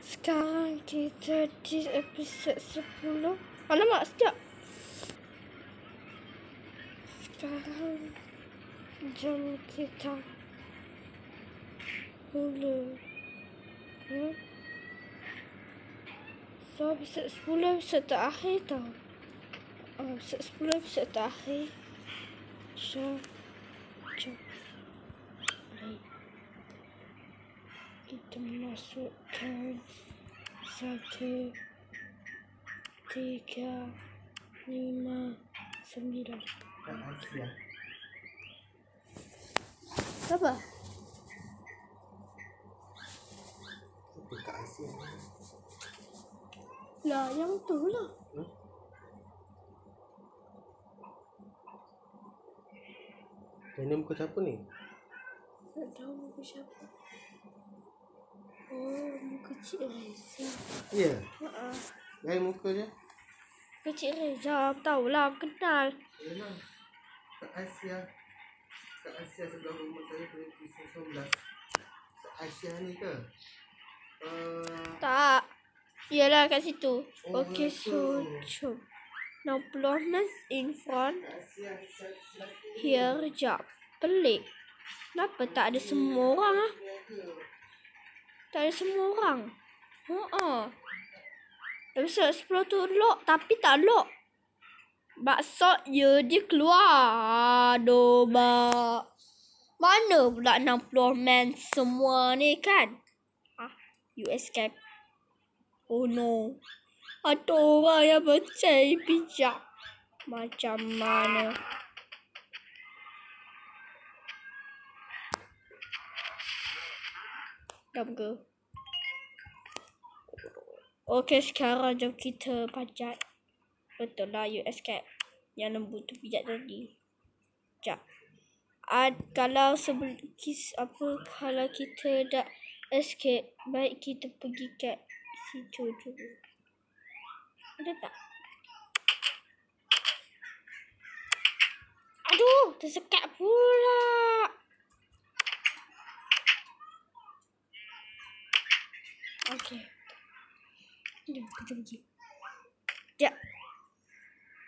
Sekarang kita di episod 10. Alamak, sekejap. Sekarang jam kita mula. Hmm? So, episod 10 episod terakhir tau. Oh, episod 10 episod terakhir. So, jom. Kita masukkan satu, tiga, lima, sembilan. Asia. Apa? Lah, yang tu lah. Hmm? Yang ni muka siapa ni? Tak tahu muka siapa. Oh, muka Cik Reza. Ya. Haa. Lain muka je. Muka Cik Reza, tahulah, aku kenal. Yalah. Kat Asia. Kat Asia sebelah rumah saya pada kisah 19. Kat Asia ni ke? Uh, Tak. Yalah kat situ. Oh, Okay, so, jom. Now, blondness in front. Here, jap. Pelik. Kenapa tak ada semua orang ah? Tak ada semua orang. Ha Episod 10 tu lock tapi tak lock. Maksudnya dia keluar. Aduh, mak. Mana pula 60 man semua ni kan? Ah, you escape. Oh no. Ada orang yang percaya bijak. Macam mana? Ke? Okey, sekarang jom kita panjat. Betul lah, you escape. Yang lembu tu pijak tadi. Sekejap. Ad, kalau sebelum kis, apa kalau kita dah escape, baik kita pergi kat situ dulu. Ada tak? Aduh, tersekat pula. Okey. Jom kita pergi. Sekejap.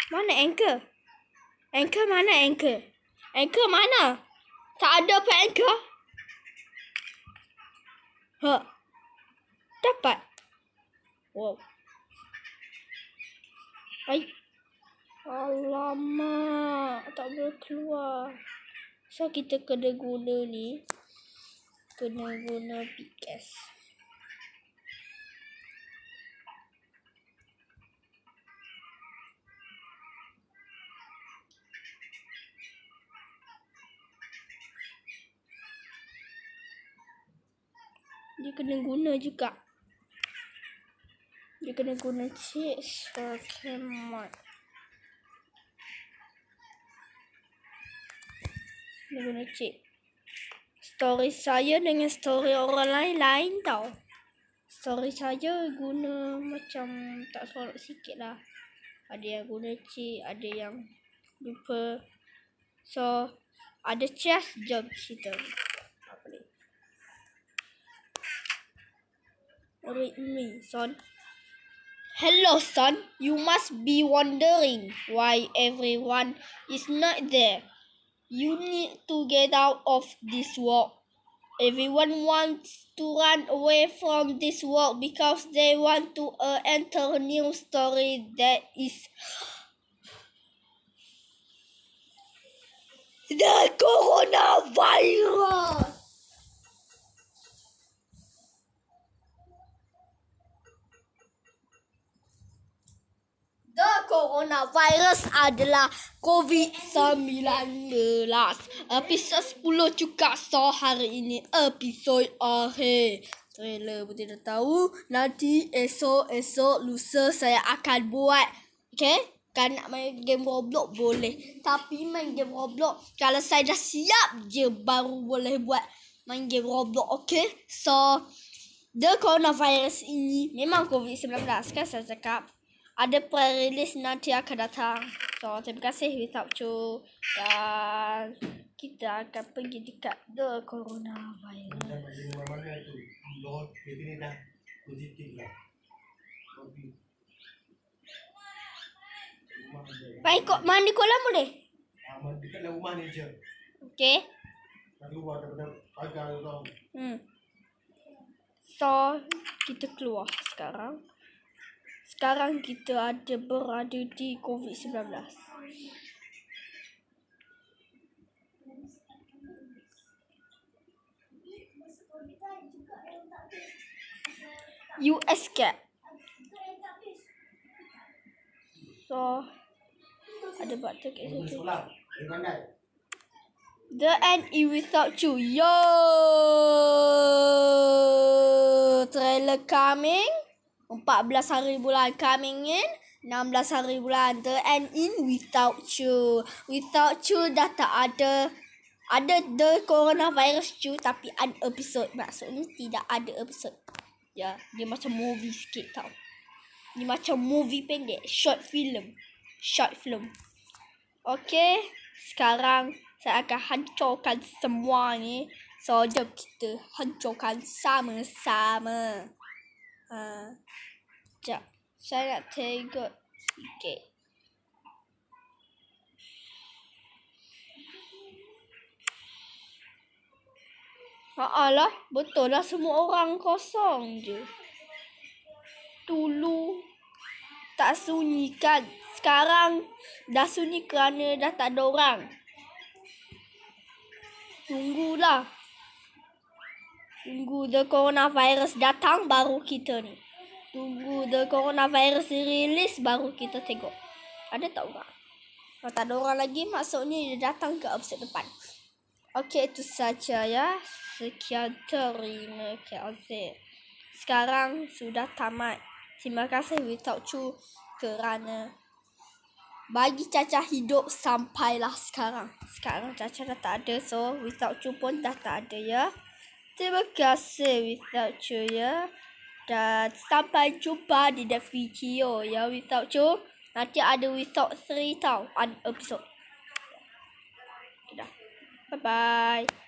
Mana anchor? Anchor mana anchor? Anchor mana? Tak ada apa anchor? Ha. Dapat. Wow. Ai. Alamak. Tak boleh keluar. So kita kena guna ni. Kena guna pickaxe. Dia kena guna juga. Dia kena guna cheese Pokemon. Dia guna chip. Story saya dengan story orang lain lain tau. Story saya guna macam tak seronok sikit lah. Ada yang guna chip, ada yang lupa. So, ada chest jom cerita. Read me, son. Hello, son. You must be wondering why everyone is not there. You need to get out of this world. Everyone wants to run away from this world because they want to uh, enter a new story that is the coronavirus. Coronavirus adalah COVID-19. Episod 10 juga so hari ini episod akhir. Trailer pun tidak tahu. Nanti esok-esok lusa saya akan buat. Okay? Kan nak main game Roblox boleh. Tapi main game Roblox kalau saya dah siap je baru boleh buat main game Roblox. Okay? So, the coronavirus ini memang COVID-19 kan saya cakap ada pre-release nanti akan datang. So, terima kasih Without Chu. Dan kita akan pergi dekat the coronavirus. Rumah je Pak ikut mandi kolam boleh? ah, mana- Dekat rumah ni je. Tak keluar daripada pagar tu Hmm. So, kita keluar sekarang. Sekarang kita ada berada di COVID-19. US cat. So, ada batu kat situ. The end is without you. Yo! Trailer coming. 14 hari bulan coming in. 16 hari bulan The end in without you. Without you dah tak ada. Ada the coronavirus you tapi ada episod. Maksudnya tidak ada episod. Ya, dia macam movie sikit tau. Dia macam movie pendek. Short film. Short film. Okey, sekarang saya akan hancurkan semua ni. So, jom kita hancurkan sama-sama. Ha. Sekejap. Saya nak tengok sikit. Haa lah, betul lah semua orang kosong je. Dulu tak sunyi kan. Sekarang dah sunyi kerana dah tak ada orang. Tunggulah. Tunggu the coronavirus datang baru kita ni. Tunggu the coronavirus rilis baru kita tengok. Ada tak orang? Kalau tak ada orang lagi maksudnya dia datang ke episode depan. Okey itu saja ya. Sekian terima kasih. Sekarang sudah tamat. Terima kasih Without Chu kerana bagi Caca hidup sampailah sekarang. Sekarang Caca dah tak ada so Without Chu pun dah tak ada ya. Terima kasih Without Chu ya. Dan sampai jumpa di the video ya Without Chu. Nanti ada Without 3 tau. Ada episode. Dah. Bye-bye.